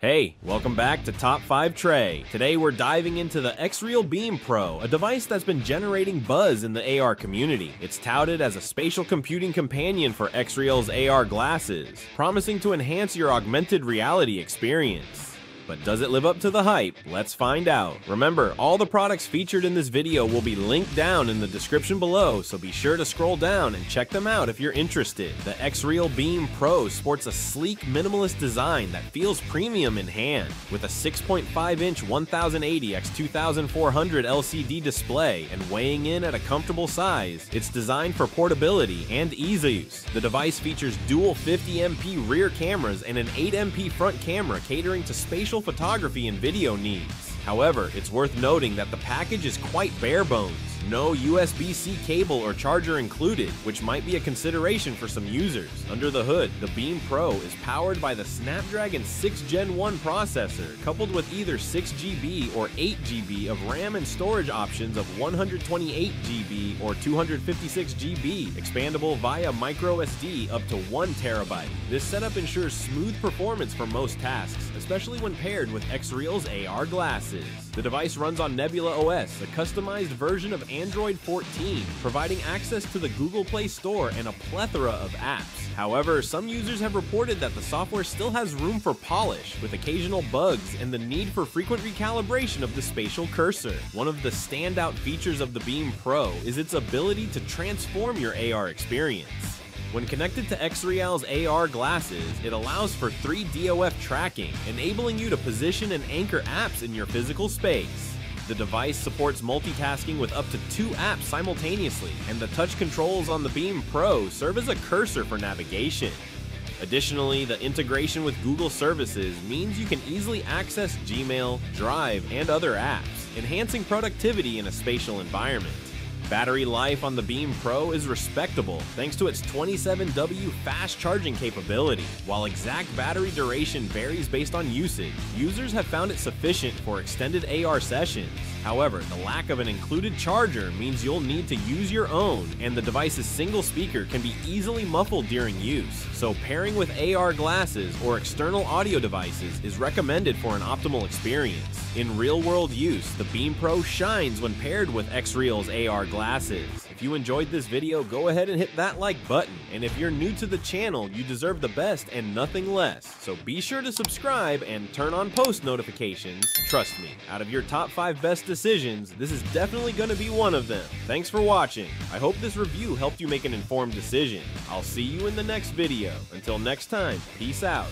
Hey, welcome back to Top 5 Trey. Today we're diving into the XREAL Beam Pro, a device that's been generating buzz in the AR community. It's touted as a spatial computing companion for XREAL's AR glasses, promising to enhance your augmented reality experience. But does it live up to the hype? Let's find out. Remember, all the products featured in this video will be linked down in the description below, so be sure to scroll down and check them out if you're interested. The XREAL Beam Pro sports a sleek, minimalist design that feels premium in hand. With a 6.5-inch 1080x2400 LCD display and weighing in at a comfortable size, it's designed for portability and ease use. The device features dual 50MP rear cameras and an 8MP front camera catering to spatial photography and video needs. However, it's worth noting that the package is quite bare bones, no USB-C cable or charger included, which might be a consideration for some users. Under the hood, the Beam Pro is powered by the Snapdragon 6 Gen 1 processor, coupled with either 6GB or 8GB of RAM and storage options of 128GB or 256GB, expandable via microSD up to 1TB. This setup ensures smooth performance for most tasks, especially when paired with XREAL's AR glasses. The device runs on Nebula OS, a customized version of Android 14, providing access to the Google Play Store and a plethora of apps. However, some users have reported that the software still has room for polish, with occasional bugs and the need for frequent recalibration of the spatial cursor. One of the standout features of the Beam Pro is its ability to transform your AR experience. When connected to XREAL's AR glasses, it allows for 3 DOF tracking, enabling you to position and anchor apps in your physical space. The device supports multitasking with up to two apps simultaneously, and the touch controls on the Beam Pro serve as a cursor for navigation. Additionally, the integration with Google services means you can easily access Gmail, Drive, and other apps, enhancing productivity in a spatial environment. Battery life on the Beam Pro is respectable thanks to its 27W fast charging capability. While exact battery duration varies based on usage, users have found it sufficient for extended AR sessions. However, the lack of an included charger means you'll need to use your own, and the device's single speaker can be easily muffled during use, so pairing with AR glasses or external audio devices is recommended for an optimal experience. In real-world use, the Beam Pro shines when paired with XREAL's AR glasses. If you enjoyed this video, go ahead and hit that like button, and if you're new to the channel, you deserve the best and nothing less, so be sure to subscribe and turn on post notifications. Trust me, out of your top 5 best decisions, this is definitely going to be one of them. Thanks for watching. I hope this review helped you make an informed decision. I'll see you in the next video. Until next time, peace out.